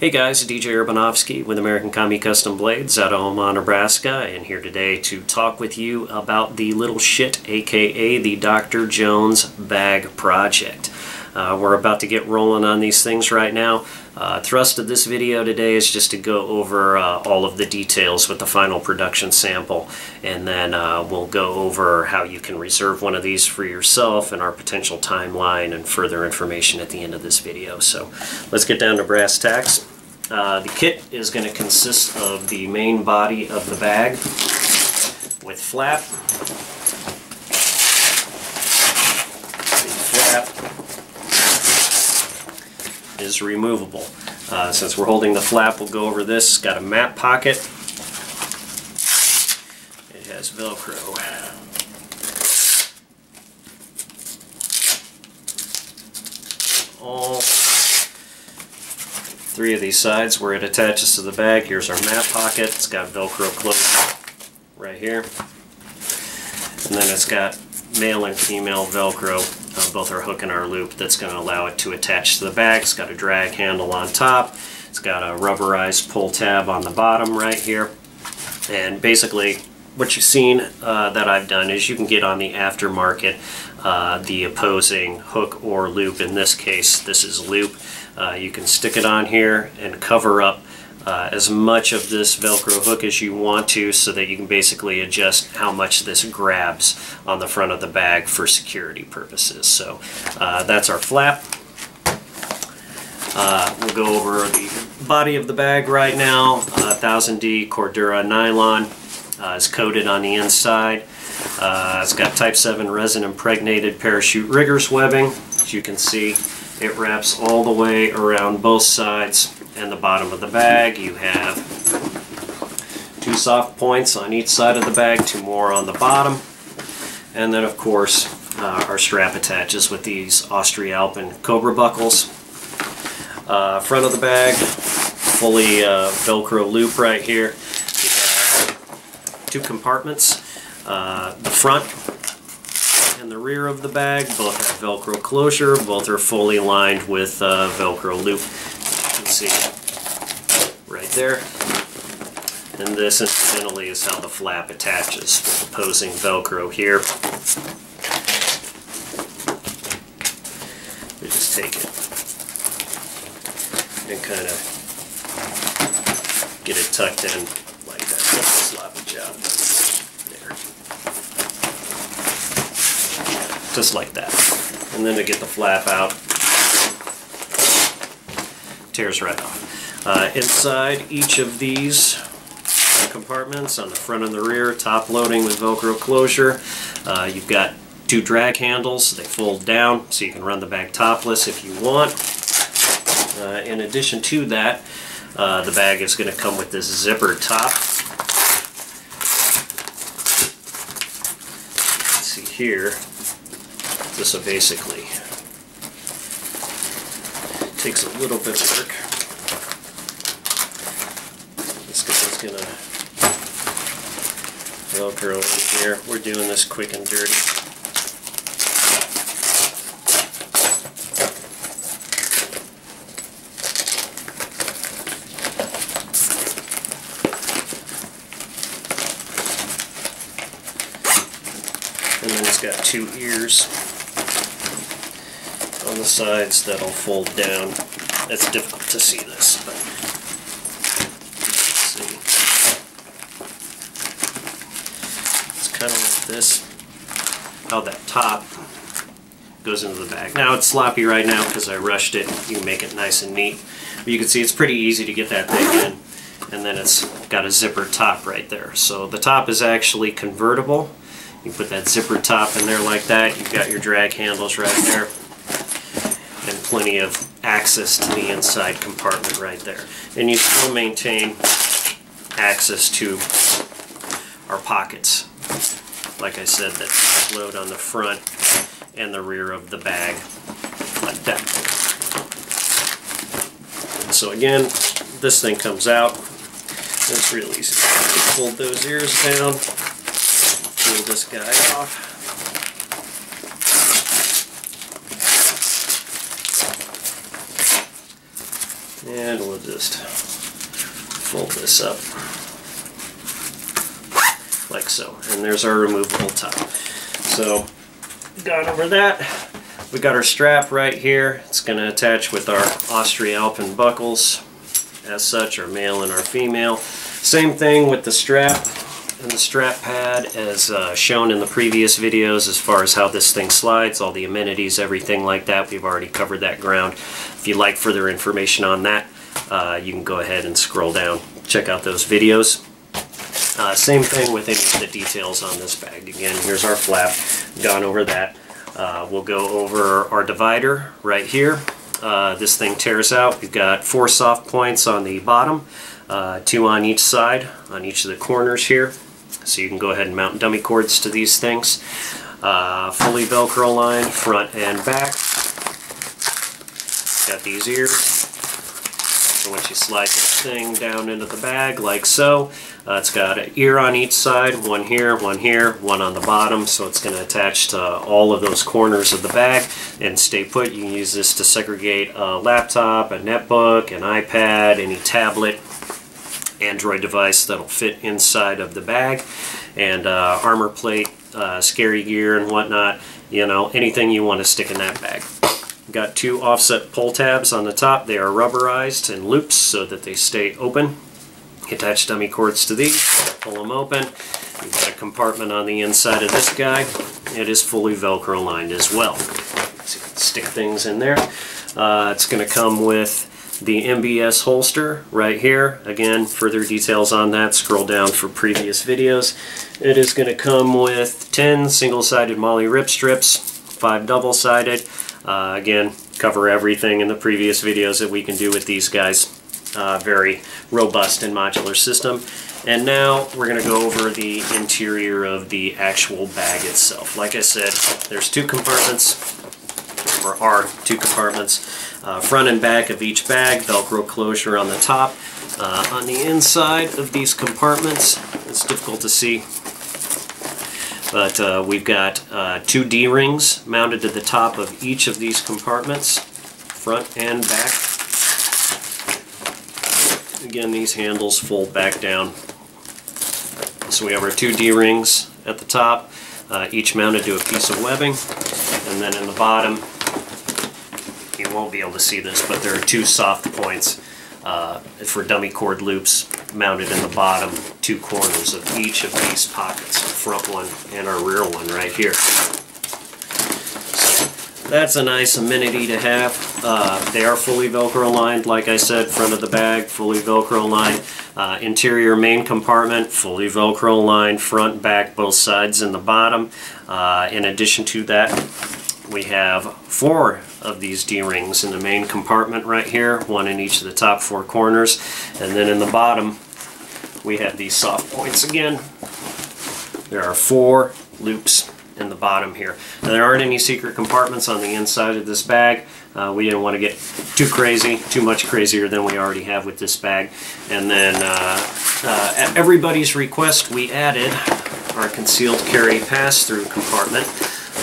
Hey guys, DJ Urbanovsky with American Kami Custom Blades out of Omaha, Nebraska, and here today to talk with you about the little SHIIT, aka the Dr. Jones Bag Project. Uh, we're about to get rolling on these things right now. Uh, thrust of this video today is just to go over uh, all of the details with the final production sample and then uh, we'll go over how you can reserve one of these for yourself and our potential timeline and further information at the end of this video. So let's get down to brass tacks. Uh, the kit is going to consist of the main body of the bag with flap, the flap is removable. Uh, since we're holding the flap, we'll go over this. It's got a map pocket. It has Velcro. All three of these sides where it attaches to the bag. Here's our map pocket. It's got Velcro closed right here. And then it's got male and female Velcro uh, both our hook and our loop that's going to allow it to attach to the back. It's got a drag handle on top. It's got a rubberized pull tab on the bottom right here. And basically what you've seen uh, that I've done is you can get on the aftermarket uh, the opposing hook or loop. In this case, this is loop. Uh, you can stick it on here and cover up uh, as much of this Velcro hook as you want to so that you can basically adjust how much this grabs on the front of the bag for security purposes. So uh, that's our flap. Uh, we'll go over the body of the bag right now. 1000D Cordura nylon uh, is coated on the inside. Uh, it's got Type 7 resin impregnated parachute riggers webbing. As you can see, it wraps all the way around both sides and the bottom of the bag. You have two soft points on each side of the bag, two more on the bottom. And then of course uh, our strap attaches with these AustriAlpin Cobra buckles. Uh, front of the bag, fully uh, Velcro loop right here. Two compartments. Uh, the front and the rear of the bag both have Velcro closure. Both are fully lined with uh, Velcro loop You can see right there. And this incidentally is how the flap attaches with opposing Velcro here. We just take it and kind of get it tucked in like that. That's a sloppy job. There. Just like that. And then to get the flap out, tears right off. Uh, inside each of these compartments on the front and the rear, top loading with Velcro closure. Uh, you've got two drag handles. They fold down so you can run the bag topless if you want. Uh, in addition to that, uh, the bag is going to come with this zipper top. Let's see here. This will basically takes a little bit of work. This guy's gonna Velcro in here. We're doing this quick and dirty. And then it's got two ears the sides that'll fold down. It's difficult to see this, but. It's kind of like this, how that top goes into the bag. Now it's sloppy right now because I rushed it. You can make it nice and neat. But you can see it's pretty easy to get that thing in. And then it's got a zipper top right there. So the top is actually convertible. You put that zipper top in there like that. You've got your drag handles right there and plenty of access to the inside compartment right there. And you still maintain access to our pockets. Like I said, that load on the front and the rear of the bag like that. So again, this thing comes out. It's real easy. Fold those ears down, pull this guy off. And we'll just fold this up like so. And there's our removable top. So, gone over that. We got our strap right here. It's going to attach with our AustriAlpin buckles as such, our male and our female. Same thing with the strap and the strap pad as uh, shown in the previous videos as far as how this thing slides, all the amenities, everything like that. We've already covered that ground. If you'd like further information on that, uh, you can go ahead and scroll down, check out those videos. Uh, same thing with any of the details on this bag. Again, here's our flap, gone over that. Uh, we'll go over our divider right here. Uh, this thing tears out. We've got four soft points on the bottom, uh, two on each side, on each of the corners here. So you can go ahead and mount dummy cords to these things. Uh, fully Velcro lined front and back. Got these ears. So once you slide this thing down into the bag like so, uh, it's got an ear on each side, one here, one here, one on the bottom, so it's going to attach to all of those corners of the bag and stay put. You can use this to segregate a laptop, a netbook, an iPad, any tablet, Android device that'll fit inside of the bag, and uh, armor plate, uh, scary gear and whatnot, you know, anything you want to stick in that bag. Got two offset pull tabs on the top. They are rubberized and loops so that they stay open attach dummy cords to these, pull them open. You've got a compartment on the inside of this guy. It is fully Velcro lined as well. So stick things in there. Uh, it's going to come with the MBS holster right here. Again, further details on that, scroll down for previous videos. It is going to come with 10 single-sided MOLLE rip strips, 5 double-sided. Uh, again, cover everything in the previous videos that we can do with these guys uh, very robust and modular system. And now we're going to go over the interior of the actual bag itself. Like I said, there's two compartments, or are two compartments, uh, front and back of each bag, Velcro closure on the top. Uh, on the inside of these compartments, it's difficult to see, but uh, we've got uh, two D-rings mounted to the top of each of these compartments, front and back. Again, these handles fold back down. So we have our two D-rings at the top, uh, each mounted to a piece of webbing, and then in the bottom, you won't be able to see this, but there are two soft points uh, for dummy cord loops mounted in the bottom two corners of each of these pockets, front one and our rear one right here. That's a nice amenity to have. Uh, they are fully Velcro lined, like I said, front of the bag, fully Velcro lined. Uh, interior main compartment, fully Velcro lined, front, back, both sides and the bottom. Uh, in addition to that, we have four of these D-rings in the main compartment right here, one in each of the top four corners. And then in the bottom, we have these soft points again. There are four loops in the bottom here. Now there aren't any secret compartments on the inside of this bag. Uh, we didn't want to get too crazy, too much crazier than we already have with this bag. And then uh, uh, at everybody's request, we added our concealed carry pass-through compartment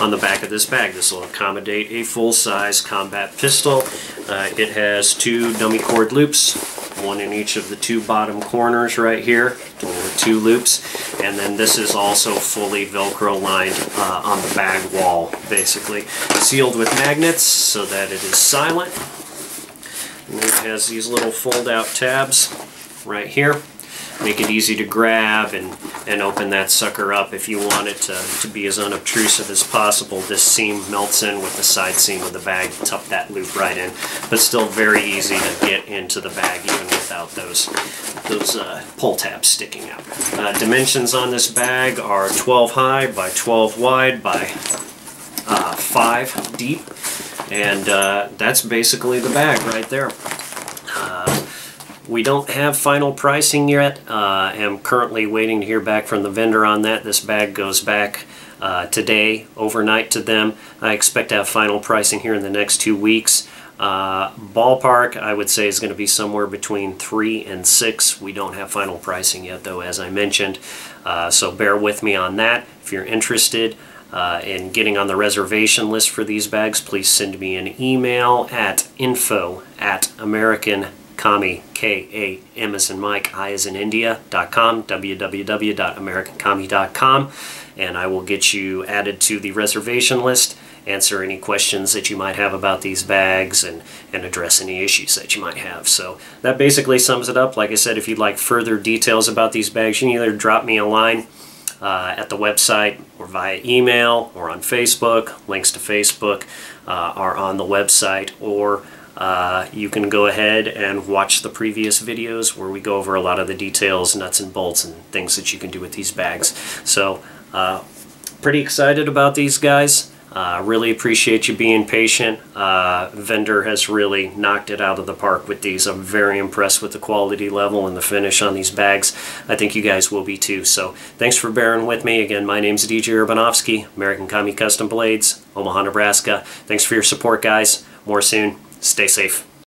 on the back of this bag. This will accommodate a full-size combat pistol. Uh, it has two dummy cord loops, one in each of the two bottom corners right here, two loops, and then this is also fully Velcro lined uh, on the bag wall, basically. Sealed with magnets so that it is silent. And it has these little fold-out tabs right here make it easy to grab and, and open that sucker up if you want it to, to be as unobtrusive as possible. This seam melts in with the side seam of the bag, tuck that loop right in, but still very easy to get into the bag even without those, those uh, pull tabs sticking out. Uh, dimensions on this bag are 12 high by 12 wide by uh, 5 deep, and uh, that's basically the bag right there. We don't have final pricing yet. Uh, am currently waiting to hear back from the vendor on that. This bag goes back uh, today, overnight to them. I expect to have final pricing here in the next two weeks. Uh, ballpark, I would say, is going to be somewhere between three and six. We don't have final pricing yet, though, as I mentioned. Uh, so bear with me on that. If you're interested uh, in getting on the reservation list for these bags, please send me an email at info at American Kami, K-A-M as in Mike, I as in India.com, www.americankami.com, and I will get you added to the reservation list, answer any questions that you might have about these bags, and, and address any issues that you might have. So that basically sums it up. Like I said, if you'd like further details about these bags, you can either drop me a line uh, at the website or via email or on Facebook. Links to Facebook uh, are on the website or uh, you can go ahead and watch the previous videos where we go over a lot of the details, nuts and bolts, and things that you can do with these bags. So, uh, pretty excited about these guys. Uh, really appreciate you being patient. Uh, vendor has really knocked it out of the park with these. I'm very impressed with the quality level and the finish on these bags. I think you guys will be too. So thanks for bearing with me. Again, my name's DJ Urbanovsky, American Kami Custom Blades, Omaha, Nebraska. Thanks for your support, guys. More soon. Stay safe.